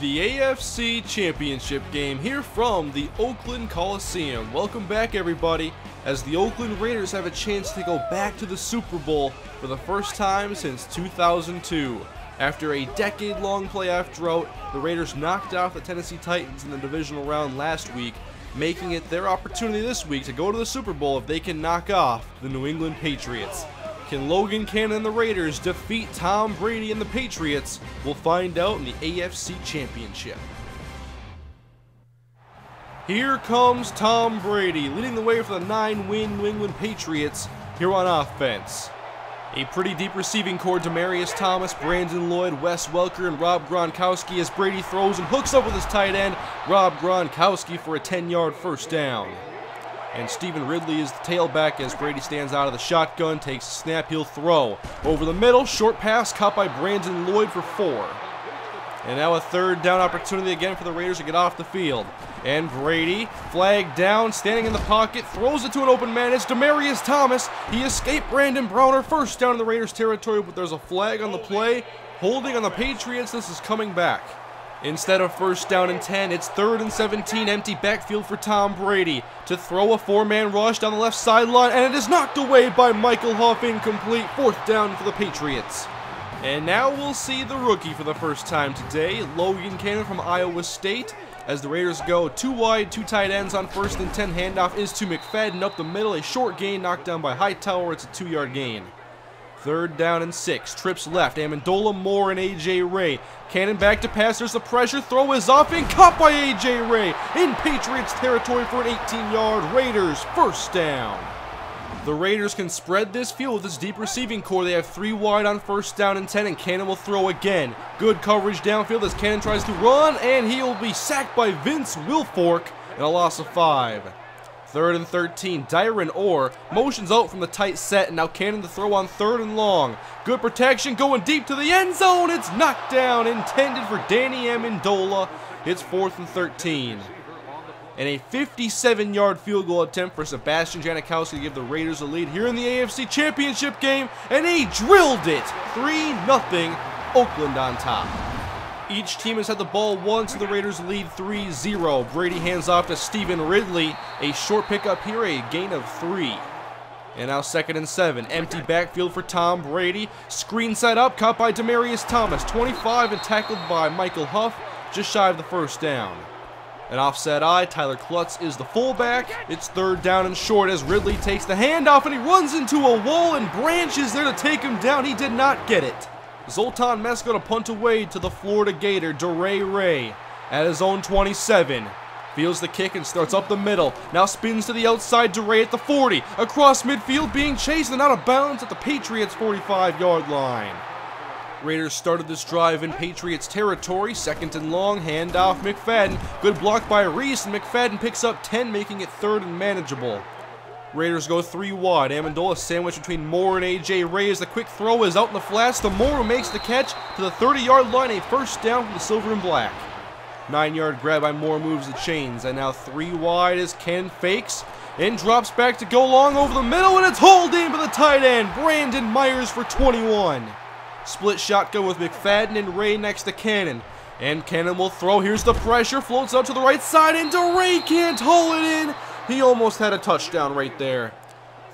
the AFC Championship game here from the Oakland Coliseum. Welcome back, everybody, as the Oakland Raiders have a chance to go back to the Super Bowl for the first time since 2002. After a decade long playoff drought, the Raiders knocked off the Tennessee Titans in the divisional round last week, making it their opportunity this week to go to the Super Bowl if they can knock off the New England Patriots. Can Logan Cannon and the Raiders defeat Tom Brady and the Patriots? We'll find out in the AFC Championship. Here comes Tom Brady, leading the way for the nine-win New England Patriots here on offense. A pretty deep receiving corps Demaryius Thomas, Brandon Lloyd, Wes Welker, and Rob Gronkowski as Brady throws and hooks up with his tight end, Rob Gronkowski for a 10-yard first down. And Stevan Ridley is the tailback as Brady stands out of the shotgun, takes a snap, he'll throw. Over the middle, short pass caught by Brandon Lloyd for four. And now a third down opportunity again for the Raiders to get off the field. And Brady, flag down, standing in the pocket, throws it to an open man. It's Demaryius Thomas. He escaped Brandon Browner. First down in the Raiders territory, but there's a flag on the play. Holding on the Patriots. This is coming back. Instead of first down and 10, it's third and 17, empty backfield for Tom Brady to throw a four-man rush down the left sideline, and it is knocked away by Michael Huff, incomplete, fourth down for the Patriots. And now we'll see the rookie for the first time today, Logan Cannon from Iowa State, as the Raiders go two wide, two tight ends on first and 10. Handoff is to McFadden up the middle, a short gain knocked down by Hightower, it's a two-yard gain. Third down and six. Trips left. Amendola, Moore, and A.J. Ray. Cannon back to pass. There's the pressure. Throw is off and caught by A.J. Ray in Patriots territory for an 18-yard Raiders first down. The Raiders can spread this field with this deep receiving corps. They have three wide on first down and 10, and Cannon will throw again. Good coverage downfield as Cannon tries to run, and he'll be sacked by Vince Wilfork and a loss of five. Third and 13, Dyron Orr motions out from the tight set, and now Cannon to throw on third and long. Good protection, going deep to the end zone. It's knocked down, intended for Danny Amendola. It's fourth and 13. And a 57-yard field goal attempt for Sebastian Janikowski to give the Raiders a lead here in the AFC Championship game, and he drilled it. 3-0, Oakland on top. Each team has had the ball once, the Raiders lead 3-0. Brady hands off to Stevan Ridley. A short pickup here, a gain of three. And now second and seven. Empty backfield for Tom Brady. Screen set up, caught by Demaryius Thomas. 25 and tackled by Michael Huff, just shy of the first down. An offset I, Tyler Klutz is the fullback. It's third down and short as Ridley takes the handoff and he runs into a wall and Branch is there to take him down. He did not get it. Zoltan Mesko to punt away to the Florida Gator, DeRay Ray, at his own 27. Feels the kick and starts up the middle. Now spins to the outside, DeRay at the 40. Across midfield, being chased and out of bounds at the Patriots' 45-yard line. Raiders started this drive in Patriots territory, second and long, handoff McFadden. Good block by Reese, and McFadden picks up 10, making it third and manageable. Raiders go three wide. Amendola sandwich between Moore and A.J. Ray as the quick throw is out in the flats. The Moore makes the catch to the 30-yard line, a first down for the silver and black. Nine-yard grab by Moore moves the chains, and now three wide as Ken fakes and drops back to go long over the middle, and it's hauled in by the tight end, Brandon Myers for 21. Split shotgun with McFadden and Ray next to Cannon. And Cannon will throw. Here's the pressure. Floats out to the right side, and DeRay can't haul it in. He almost had a touchdown right there.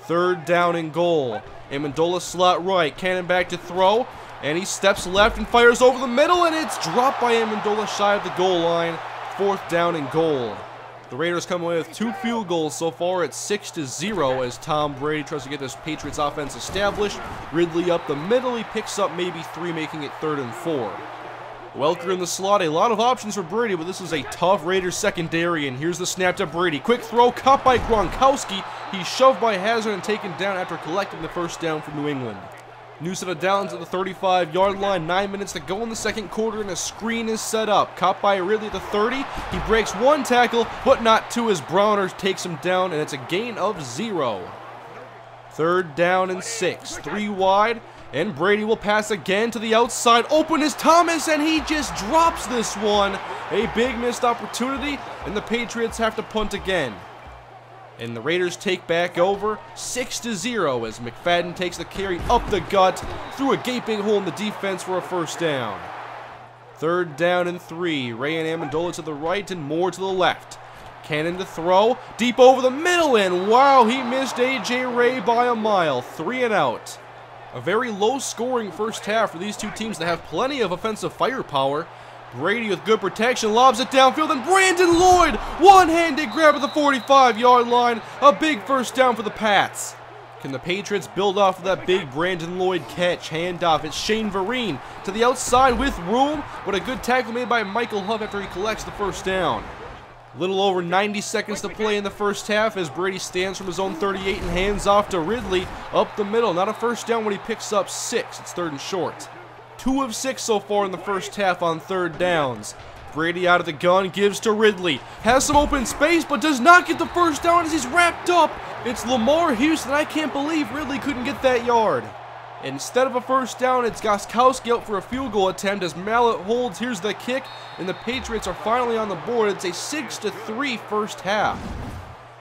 Third down and goal. Amendola slot right. Cannon back to throw. And he steps left and fires over the middle, and it's dropped by Amendola shy of the goal line. Fourth down and goal. The Raiders come away with two field goals so far at 6 to 0 as Tom Brady tries to get this Patriots offense established. Ridley up the middle. He picks up maybe three, making it third and four. Welker in the slot. A lot of options for Brady, but this is a tough Raiders secondary. And here's the snap to Brady. Quick throw caught by Gronkowski. He's shoved by Hazard and taken down after collecting the first down for New England. New set of downs at the 35-yard line. Nine minutes to go in the second quarter, and a screen is set up. Caught by Ridley at the 30. He breaks one tackle, but not two as Browner takes him down, and it's a gain of zero. Third down and six. Three wide. And Brady will pass again to the outside. Open is Thomas, and he just drops this one. A big missed opportunity, and the Patriots have to punt again. And the Raiders take back over 6 to 0 as McFadden takes the carry up the gut through a gaping hole in the defense for a first down. Third down and three. Ray and Amendola to the right and Moore to the left. Cannon to throw. Deep over the middle and wow, he missed A.J. Ray by a mile. Three and out. A very low scoring first half for these two teams that have plenty of offensive firepower. Brady with good protection lobs it downfield and Brandon Lloyd one-handed grab at the 45 yard line. A big first down for the Pats. Can the Patriots build off of that big Brandon Lloyd catch? Handoff. It's Shane Vereen to the outside with room, but a good tackle made by Michael Huff after he collects the first down. Little over 90 seconds to play in the first half as Brady stands from his own 38 and hands off to Ridley up the middle. Not a first down when he picks up six. It's third and short. Two of six so far in the first half on third downs. Brady out of the gun, gives to Ridley. Has some open space, but does not get the first down as he's wrapped up. It's Lamar Houston. I can't believe Ridley couldn't get that yard. Instead of a first down, it's Gostkowski out for a field goal attempt as Mallett holds. Here's the kick, and the Patriots are finally on the board. It's a 6-3 first half.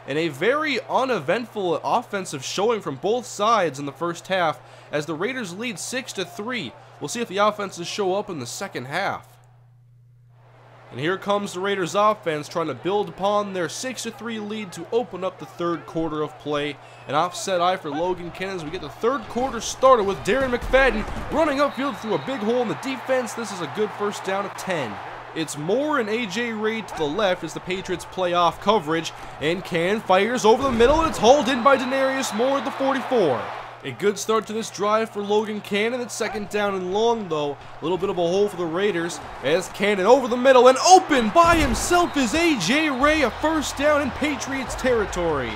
And a very uneventful offensive showing from both sides in the first half as the Raiders lead 6-3. We'll see if the offenses show up in the second half. And here comes the Raiders offense trying to build upon their 6-3 lead to open up the third quarter of play. An offset I for Logan Cannon as we get the third quarter started with Darren McFadden running upfield through a big hole in the defense. This is a good first down of 10. It's Moore and A.J. Ray to the left as the Patriots play off coverage. And Cannon fires over the middle and it's hauled in by Denarius Moore at the 44. A good start to this drive for Logan Cannon. It's second down and long, though. A little bit of a hole for the Raiders as Cannon over the middle and open by himself is A.J. Ray. A first down in Patriots territory.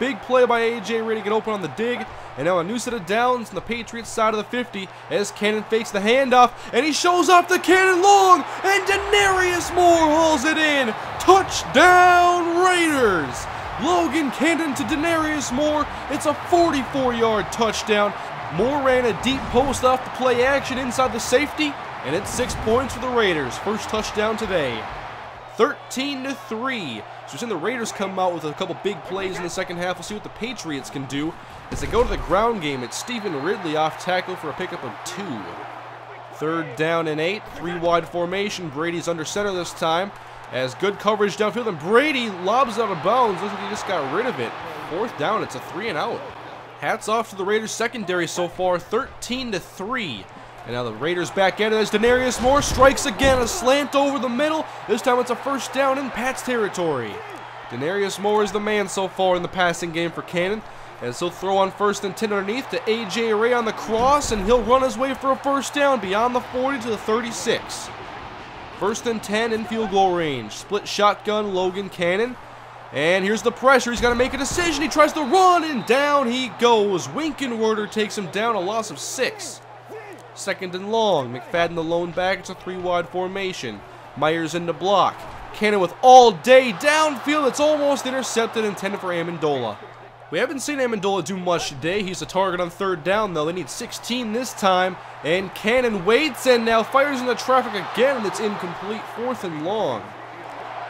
Big play by A.J. Ray to get open on the dig. And now a new set of downs on the Patriots side of the 50 as Cannon fakes the handoff and he shows off the cannon long and Denarius Moore hauls it in. Touchdown Raiders! Logan Cannon to Denarius Moore. It's a 44-yard touchdown. Moore ran a deep post off the play action inside the safety, and it's six points for the Raiders. First touchdown today. 13 to 3. So seen the Raiders come out with a couple big plays in the second half. We'll see what the Patriots can do. As they go to the ground game, it's Stevan Ridley off tackle for a pickup of two. Third down and eight. Three wide formation. Brady's under center this time. As good coverage downfield, and Brady lobs out of bounds. Looks like he just got rid of it. Fourth down, it's a three and out. Hats off to the Raiders secondary so far, 13 to 3. And now the Raiders back at it as Denarius Moore strikes again, a slant over the middle. This time it's a first down in Pat's territory. Denarius Moore is the man so far in the passing game for Cannon. As he'll throw on first and 10 underneath to A.J. Ray on the cross, and he'll run his way for a first down beyond the 40 to the 36. First and 10 in field goal range. Split shotgun, Logan Cannon. And here's the pressure. He's got to make a decision. He tries to run, and down he goes. Winkenwerder takes him down, a loss of six. Second and long. McFadden the lone back. It's a three-wide formation. Myers in the block. Cannon with all day downfield. It's almost intercepted, intended for Amendola. We haven't seen Amendola do much today. He's a target on third down, though. They need 16 this time. And Cannon waits and now fires into traffic again, and it's incomplete. Fourth and long.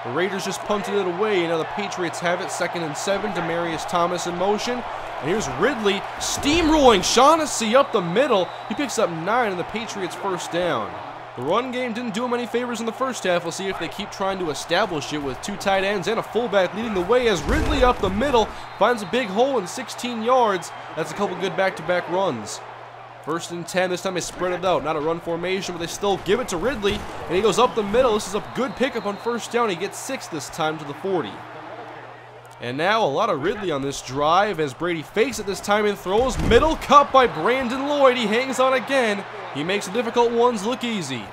The Raiders just punted it away. You know, the Patriots have it. Second and seven. Demaryius Thomas in motion. And here's Ridley steamrolling Shaughnessy up the middle. He picks up nine, and the Patriots first down. The run game didn't do him any favors in the first half. We'll see if they keep trying to establish it with two tight ends and a fullback leading the way as Ridley up the middle finds a big hole in 16 yards. That's a couple good back-to-back -back runs. First and 10, this time they spread it out. Not a run formation, but they still give it to Ridley, and he goes up the middle. This is a good pickup on first down. He gets six this time to the 40. And now a lot of Ridley on this drive as Brady fakes it this time and throws. Middle cut by Brandon Lloyd. He hangs on again. He makes the difficult ones look easy.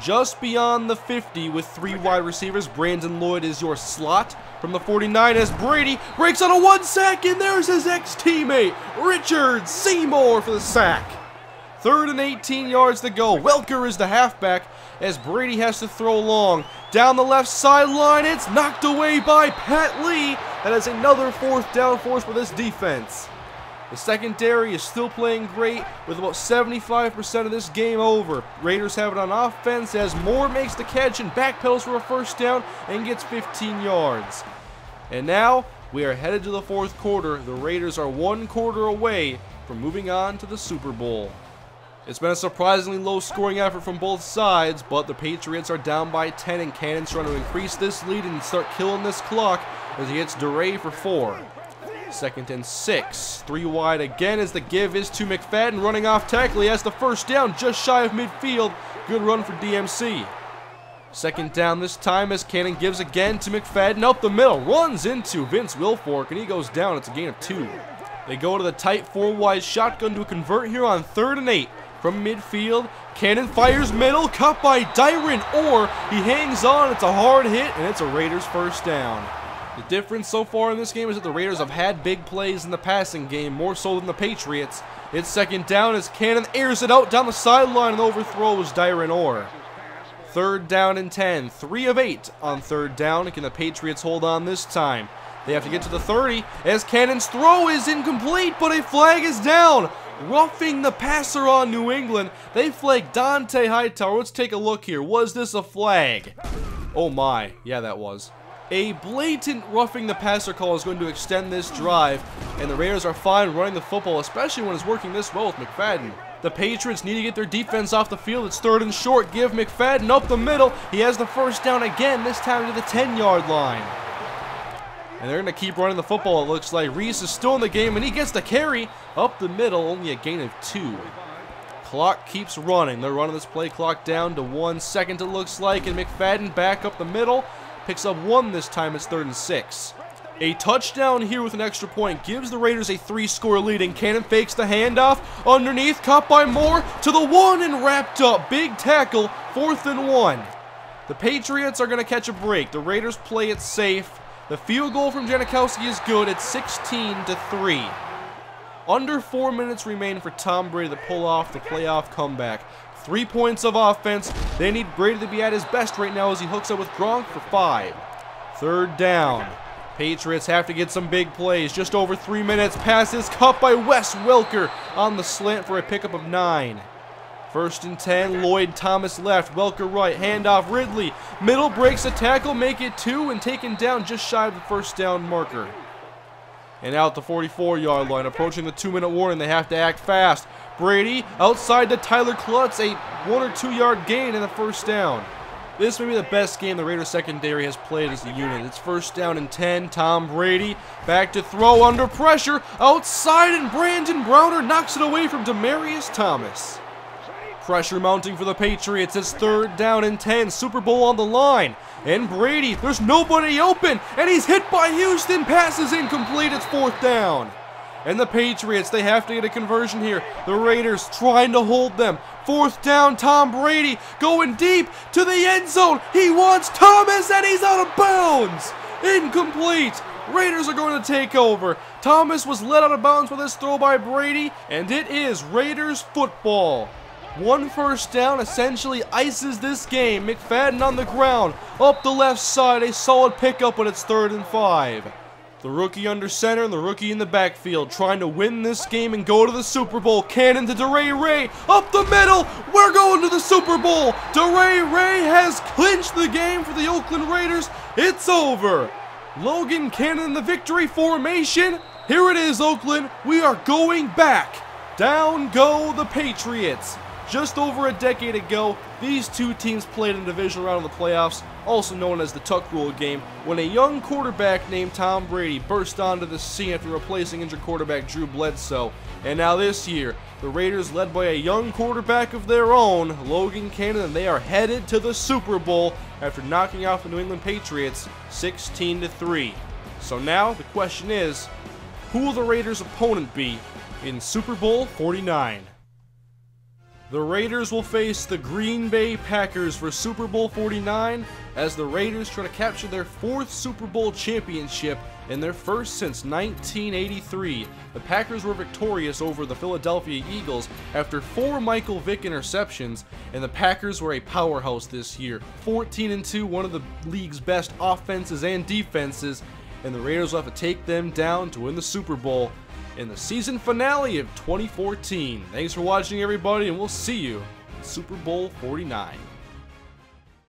Just beyond the 50 with three wide receivers, Brandon Lloyd is your slot from the 49 as Brady breaks on a one sack, and there's his ex-teammate, Richard Seymour for the sack. Third and 18 yards to go. Welker is the halfback as Brady has to throw long. Down the left sideline, it's knocked away by Pat Lee. That is another fourth down force for this defense. The secondary is still playing great with about 75% of this game over. Raiders have it on offense as Moore makes the catch and backpedals for a first down and gets 15 yards. And now we are headed to the fourth quarter. The Raiders are one quarter away from moving on to the Super Bowl. It's been a surprisingly low scoring effort from both sides, but the Patriots are down by 10 and Cannon's trying to increase this lead and start killing this clock as he hits DeRay for four. Second and six. Three wide again as the give is to McFadden running off tackle. He has the first down just shy of midfield. Good run for DMC. Second down this time as Cannon gives again to McFadden up the middle. Runs into Vince Wilfork and he goes down. It's a gain of two. They go to the tight four wide shotgun to convert here on third and eight. From midfield, Cannon fires middle, cut by Dyron Orr. He hangs on, it's a hard hit, and it's a Raiders first down. The difference so far in this game is that the Raiders have had big plays in the passing game, more so than the Patriots. It's second down as Cannon airs it out down the sideline and overthrows Dyron Orr. Third down and 10. 3 of 8 on third down. Can the Patriots hold on this time? They have to get to the 30 as Cannon's throw is incomplete, but a flag is down roughing the passer on New England. They flag Dont'a Hightower. Let's take a look here. Was this a flag? Oh my. Yeah, that was. A blatant roughing the passer call is going to extend this drive, and the Raiders are fine running the football, especially when it's working this well with McFadden. The Patriots need to get their defense off the field. It's third and short. Give McFadden up the middle. He has the first down again, this time to the 10-yard line. And they're going to keep running the football, it looks like. Reese is still in the game, and he gets the carry up the middle, only a gain of two. Clock keeps running. They're running this play clock down to one second, it looks like, and McFadden back up the middle. Picks up one this time, it's third and six. A touchdown here with an extra point gives the Raiders a three-score lead, and Cannon fakes the handoff. Underneath, caught by Moore to the one and wrapped up. Big tackle, fourth and one. The Patriots are going to catch a break. The Raiders play it safe. The field goal from Janikowski is good at 16 to 3. Under four minutes remain for Tom Brady to pull off the playoff comeback. Three points of offense. They need Brady to be at his best right now as he hooks up with Gronk for five. Third down. Patriots have to get some big plays. Just over three minutes. Pass is cut by Wes Welker on the slant for a pickup of nine. First and 10, Lloyd Thomas left, Welker right, handoff Ridley. Middle breaks a tackle, make it two, and taken down just shy of the first down marker. And out the 44-yard line, approaching the two-minute warning, they have to act fast. Brady outside to Tyler Klutz, a one or two-yard gain in the first down. This may be the best game the Raiders secondary has played as a unit. It's first down and 10. Tom Brady back to throw under pressure. Outside and Brandon Browner knocks it away from Demaryius Thomas. Pressure mounting for the Patriots. It's third down and 10. Super Bowl on the line. And Brady, there's nobody open. And he's hit by Houston. Passes incomplete. It's fourth down. And the Patriots, they have to get a conversion here. The Raiders trying to hold them. Fourth down, Tom Brady going deep to the end zone. He wants Thomas and he's out of bounds. Incomplete. Raiders are going to take over. Thomas was let out of bounds with this throw by Brady, and it is Raiders football. One first down essentially ices this game. McFadden on the ground. Up the left side. A solid pickup, but it's third and five. The rookie under center and the rookie in the backfield trying to win this game and go to the Super Bowl. Cannon to DeRay Ray. Up the middle. We're going to the Super Bowl. DeRay Ray has clinched the game for the Oakland Raiders. It's over. Logan Cannon in the victory formation. Here it is, Oakland. We are going back. Down go the Patriots. Just over a decade ago, these two teams played in a divisional round of the playoffs, also known as the Tuck Rule game, when a young quarterback named Tom Brady burst onto the scene after replacing injured quarterback Drew Bledsoe. And now this year, the Raiders, led by a young quarterback of their own, Logan Cannon, and they are headed to the Super Bowl after knocking off the New England Patriots 16 3. So now the question is, who will the Raiders' opponent be in Super Bowl 49? The Raiders will face the Green Bay Packers for Super Bowl 49 as the Raiders try to capture their fourth Super Bowl championship and their first since 1983. The Packers were victorious over the Philadelphia Eagles after four Michael Vick interceptions, and the Packers were a powerhouse this year. 14 and 2, one of the league's best offenses and defenses, and the Raiders will have to take them down to win the Super Bowl in the season finale of 2014. Thanks for watching, everybody, and we'll see you Super Bowl 49.